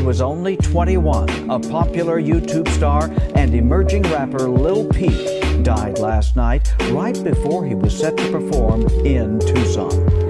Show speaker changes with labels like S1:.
S1: he was only 21. A popular YouTube star and emerging rapper Lil Peep died last night right before he was set to perform in Tucson.